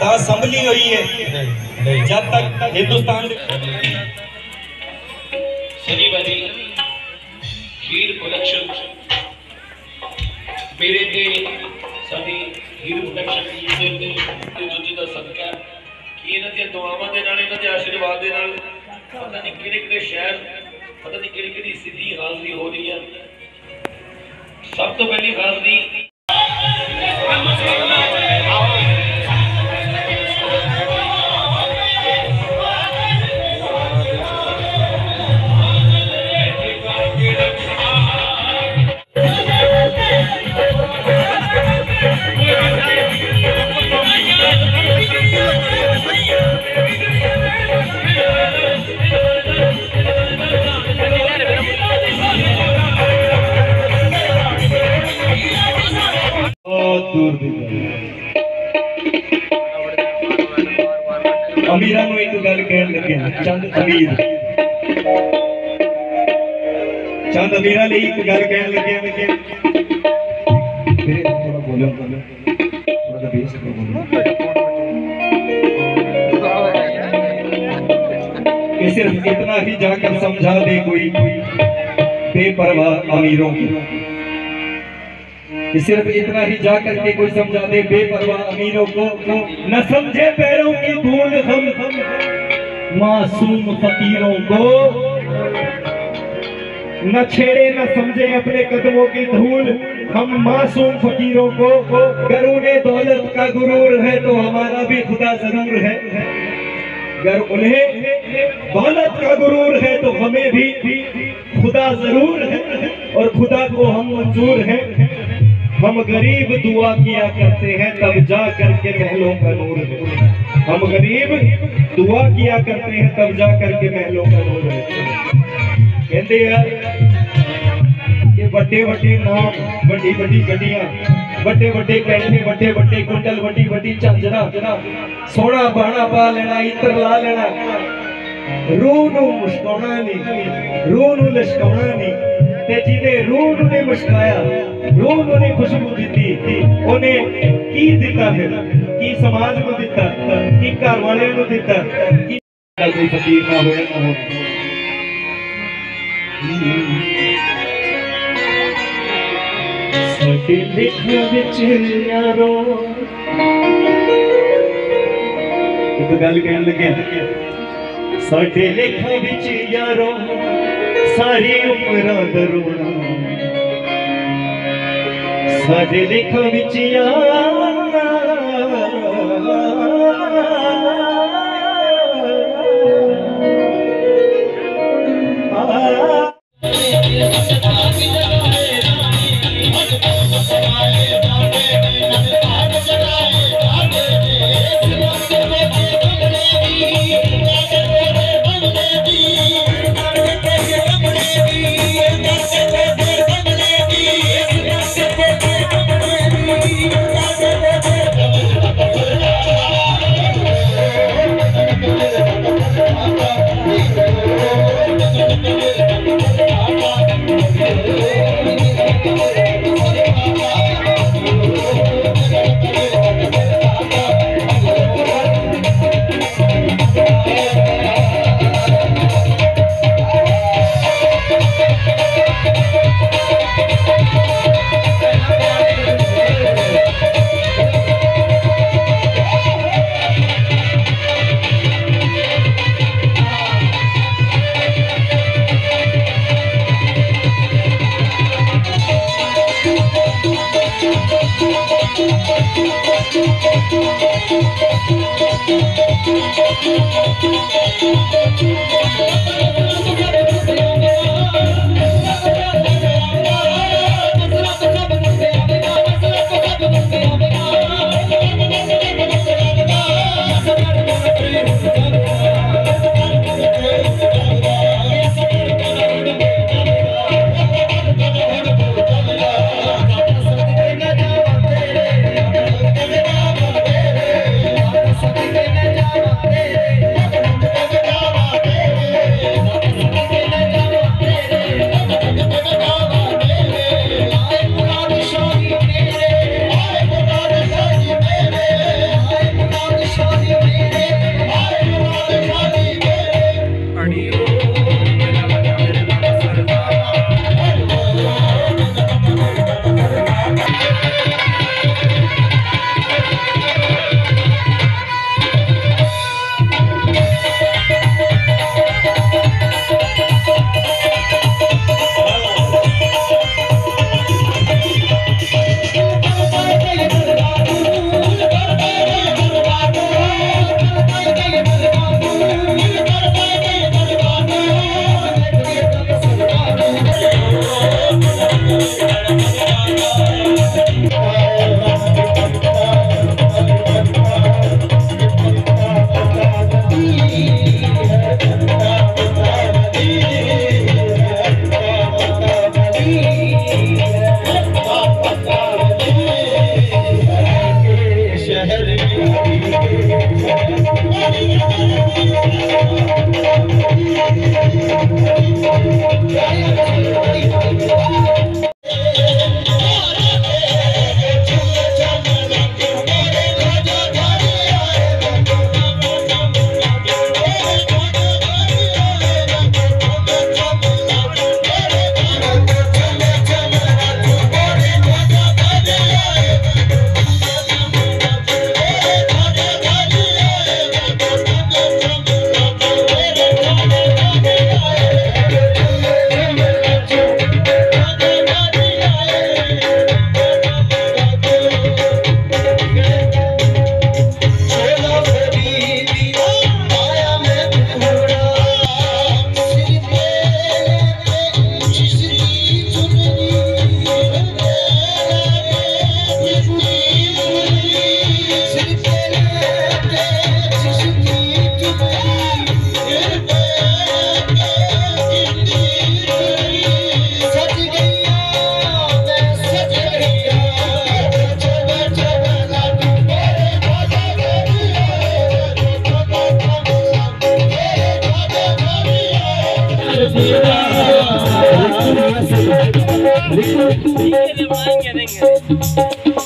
ਤਾਂ ਸੰਭਲੀ ਹੋਈ ਹੈ। ਜਦ ਤੱਕ ਹਿੰਦੁਸਤਾਨ ਦੇ ਸ਼ਨੀਵਾਰੀ ਹੀਰ ਪ੍ਰੋਡਕਸ਼ਨ ਮੇਰੇ ਤੇ ਸਾਡੀ ਹੀਰ ਪ੍ਰੋਡਕਸ਼ਨ ਦੇ ਤੇ ਦੂਜੀ ਦਾ ਸਦਕਾ ਕਿ ਇਹਨਾਂ ਦੀਆਂ ਦੁਆਵਾਂ ਦੇ ਨਾਲ ਇਹਨਾਂ ਦੇ ਆਸ਼ੀਰਵਾਦ ਦੇ ਨਾਲ ਪਤਾ ਨਹੀਂ ਕਿਹੜੇ ਕਿਹੜੇ ਸ਼ਹਿਰ ਪਤਾ ਨਹੀਂ ਕਿਹੜੀ ਕਿਹੜੀ ਸਿੱਧੀ ਹਾਜ਼ਰੀ ਹੋ ਰਹੀ ਹੈ। ਸਭ ਤੋਂ ਪਹਿਲੀ ਹਾਜ਼ਰੀ صرف اتنا ہی جا کر سمجھا دے کوئی بے پرواہ امیروں کی اتنا ہی جا کر کے کوئی سمجھا دے بے پرواہ امیروں کو نہ سمجھے پیروں کی دھول ہم معصوم فقیروں کو نہ چھیڑے، نہ سمجھے اپنے قدموں کی دھول۔ ہم معصوم فقیروں کو گرون دولت کا غرور ہے تو ہمارا بھی خدا ضرور ہے۔ گر انہیں دولت کا غرور ہے تو ہمیں بھی خدا ضرور ہے اور خدا کو ہم منظور ہیں۔ ہم غریب دعا کیا کرتے ہیں، تب جا کر کے محلوں کا نور ہے۔ ہم غریب دعا کیا کرتے ہیں، تب جا کر کے محلوں کا نور ہے۔ ਕਹਿੰਦੇ ਆ ਕਿ ਵੱਡੇ ਵੱਡੇ ਨਾਮ, ਵੱਡੀ ਵੱਡੀ ਗੱਡੀਆਂ, ਵੱਡੇ ਵੱਡੇ ਕੈਂਠੇ ਵੱਡੇ ਵੱਡੇ ਕੁੰਡਲ ਵੱਡੀ ਵੱਡੀ ਝਾਂਜਰਾ, ਸੋਹਣਾ ਬਾਣਾ ਪਾ ਲੈਣਾ, ਇਤਰ ਲਾ ਲੈਣਾ। ਰੂਹ ਨੂੰ ਮੁਸ਼ਕਾਉਣਾ ਨਹੀਂ, ਰੂਹ ਨੂੰ ਲਸ਼ਕਾਉਣਾ ਨਹੀਂ। ਤੇ ਜਿਹਨੇ ਰੂਹ ਨੂੰ ਨਹੀਂ ਮੁਸ਼ਕਾਇਆ, ਰੂਹ ਨੂੰ ਨਹੀਂ ਖੁਸ਼ਬੂ ਦਿੱਤੀ, ਉਹਨੇ ਕੀ ਦਿੱਤਾ ਫਿਰ? ਕੀ ਸਮਾਜ ਨੂੰ ਦਿੱਤਾ? ਕੀ ਘਰ ਵਾਲਿਆਂ ਨੂੰ ਦਿੱਤਾ? ਕੀ ਕੋਈ ਫਕੀਰ ਨਾ ਹੋਇਆ ਨਾ ਹੋਵੇ। ਸਾਡੇ ਲਿਖ ਵਿੱਚ ਯਾਰੋ। ਇੱਕ ਗੱਲ ਕਹਿਣ ਲੱਗਿਆ ਸਾਡੇ ਲੇਖਾਂ ਵਿੱਚ ਯਾਰੋ, ਸਾਰੀ ਉਮਰਾਂ ਦਾ ਰੋਣਾ ਸਾਡੇ ਲੇਖਾਂ ਵਿੱਚ ਯਾਰ Thank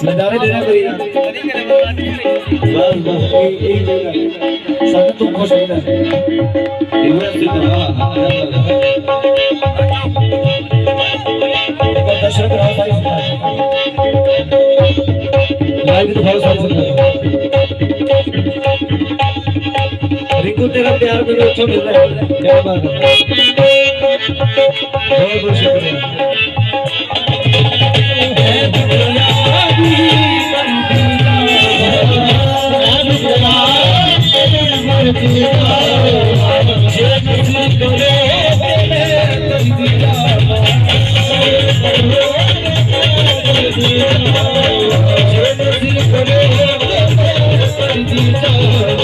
نظارے دینا کوئی بس بس ایک جگہ سب تو خوش ہوتا ہے انہوں سے دعا دشرت راہ صاحب سکتا ہے لائے بھی دفاع صاحب سکتا ہے رنگو تیرا پیار میرے اچھا مل رہا ہے۔ کیا بات ہے؟ 人生。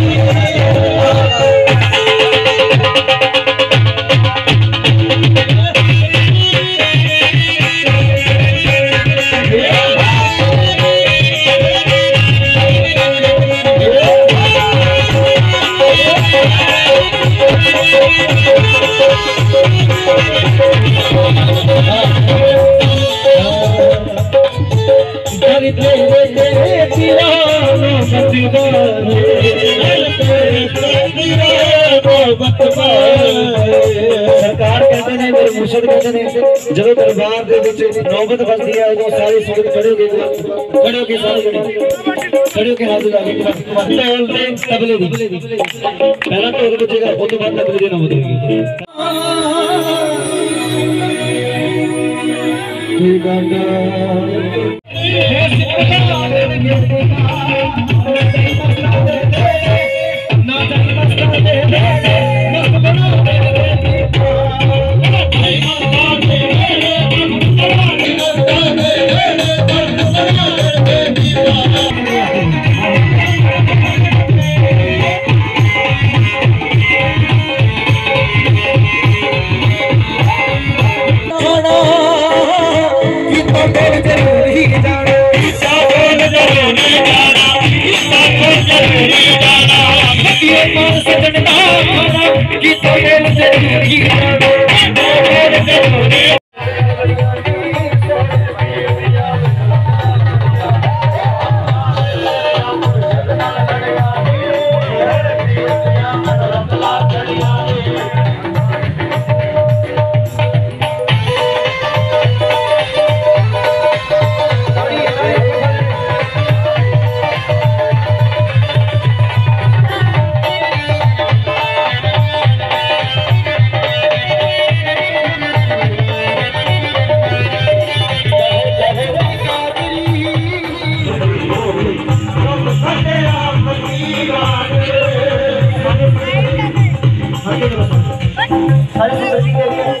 تاریں لے تے پیار نوں ستدارے گل کر تے پیار بابک پال سرکار کہندی اے ور موصل کہندے نے جدوں دربار دے وچ نوبت پڑدی اے ادوں سارے سگت کھڑے ہو کے کھڑے ਤੋਂ ਬਾਅਦ ਤਬਲੇ کھڑے ਨੌਬਤ کے حاضر ہو Thank you. ¿Sabes lo que sigue bien?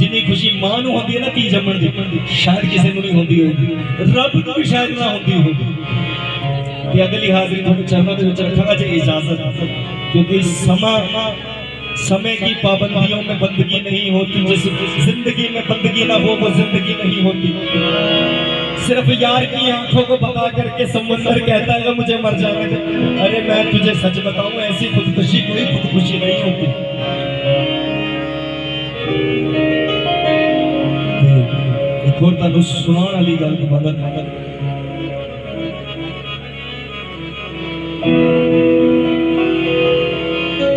پی خوشی ماں ہوں جمن دی شاید کسی ہوں رب کو شاید نہ اگلی ہاتھ میں سمیں کی پابندیوں میں بندگی نہیں ہوتی، جس زندگی میں بندگی نہ ہو، وہ زندگی نہیں ہوتی۔ صرف یار کی آنکھوں کو بتا کر کے سمندر کہتا ہے کہ مجھے مر جانے دے۔ ارے، میں تجھے سچ بتاؤں، ایسی خودکشی کوئی خودکشی نہیں ہوتی۔ ایک اور تانوں سنان علی گل مدد مدد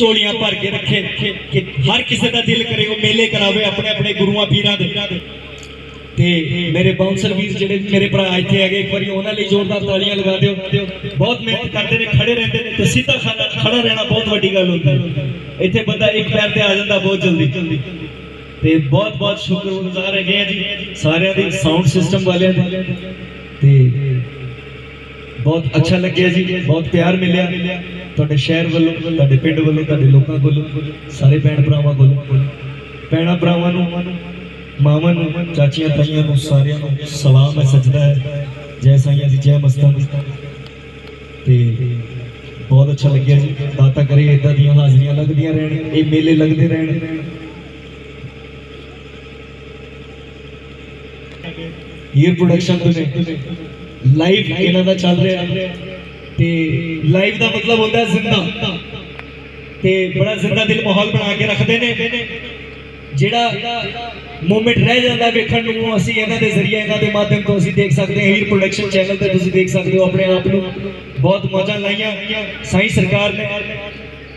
ਝੋਲੀਆਂ ਭਰ ਕੇ ਰੱਖੇ ਕਿ ਹਰ ਕਿਸੇ ਦਾ ਦਿਲ ਕਰੇ ਉਹ ਮੇਲੇ ਕਰਾਵੇ ਆਪਣੇ ਆਪਣੇ ਗੁਰੂਆਂ ਪੀਰਾਂ ਦੇ। ਤੇ ਮੇਰੇ ਬਾਉਂਸਰ ਵੀਰ ਜਿਹੜੇ ਮੇਰੇ ਭਰਾ ਇੱਥੇ ਹੈਗੇ, ਇੱਕ ਵਾਰੀ ਉਹਨਾਂ ਲਈ ਜ਼ੋਰਦਾਰ ਤਾਲੀਆਂ ਲਗਾ ਦਿਓ। ਬਹੁਤ ਮਿਹਨਤ ਕਰਦੇ ਨੇ, ਖੜੇ ਰਹਿੰਦੇ ਨੇ ਤੇ ਸਿੱਧਾ ਖੜਾ ਖੜਾ ਰਹਿਣਾ ਬਹੁਤ ਵੱਡੀ ਗੱਲ ਹੁੰਦੀ ਹੈ। ਇੱਥੇ ਬੰਦਾ ਇੱਕ ਪੈਰ ਤੇ ਆ ਜਾਂਦਾ ਬਹੁਤ ਜਲਦੀ। ਤੇ ਬਹੁਤ ਬਹੁਤ ਸ਼ੁਕਰਗੁਜ਼ਾਰ ਹੈਗੇ ਆ ਜੀ ਸਾਰਿਆਂ ਦੇ ਸਾਊਂਡ ਸਿਸਟਮ ਵਾਲਿਆਂ ਦੇ। ਤੇ ਬਹੁਤ ਅੱਛਾ ਲੱਗਿਆ ਜੀ, ਬਹੁਤ ਪਿਆਰ ਮਿਲਿਆ ਤੁਹਾਡੇ ਸ਼ਹਿਰ ਵੱਲੋਂ, ਤੁਹਾਡੇ ਪਿੰਡ ਵੱਲੋਂ, ਤੁਹਾਡੇ ਲੋਕਾਂ ਕੋਲੋਂ, ਸਾਰੇ ਭੈਣ ਭਰਾਵਾਂ ਕੋਲੋਂ। ਭੈਣਾਂ ਭਰਾਵਾਂ ਨੂੰ, ਮਾਵਾਂ ਨੂੰ, ਚਾਚੀਆਂ ਤਾਈਆਂ ਨੂੰ, ਸਾਰਿਆਂ ਨੂੰ ਸਲਾਮ ਹੈ ਸਜਦਾ ਹੈ। ਜੈ ਸਾਈਆਂ ਦੀ ਜੈ ਮਸਤਾਂ ਦੀ ਤੇ ਬਹੁਤ ਅੱਛਾ ਲੱਗਿਆ ਜੀ। ਦਾਤਾ ਕਰੇ ਇਦਾਂ ਦੀਆਂ ਹਾਜ਼ਰੀਆਂ ਲੱਗਦੀਆਂ ਰਹਿਣ, ਇਹ ਮੇਲੇ ਲੱਗਦੇ ਰਹਿਣ। ਹੀਰ ਪ੍ਰੋਡਕਸ਼ਨ ਤੋਂ ਨੇ ਲਾਈਵ ਇਹਨਾਂ ਦਾ ਚੱਲ ਰਿਹਾ। ਤੇ ਲਾਈਵ ਦਾ ਮਤਲਬ ਹੁੰਦਾ ਜ਼ਿੰਦਾ। ਤੇ ਬੜਾ ਜ਼ਿੰਦਾ ਦਿਲ ਮਾਹੌਲ ਬਣਾ ਕੇ ਰੱਖਦੇ ਨੇ। ਜਿਹੜਾ ਮੂਮੈਂਟ ਰਹਿ ਜਾਂਦਾ ਵੇਖਣ ਨੂੰ ਅਸੀਂ ਇਹਨਾਂ ਦੇ ਜ਼ਰੀਏ, ਇਹਨਾਂ ਦੇ ਮਾਧਿਅਮ ਤੋਂ ਅਸੀਂ ਦੇਖ ਸਕਦੇ ਹਾਂ। ਹੀਰ ਪ੍ਰੋਡਕਸ਼ਨ ਚੈਨਲ ਤੇ ਤੁਸੀਂ ਦੇਖ ਸਕਦੇ ਹੋ ਆਪਣੇ ਆਪ ਨੂੰ। ਬਹੁਤ ਮੌਜਾਂ ਲਾਈਆਂ। ਸਾਈ ਸਰਕਾਰ ਨੇ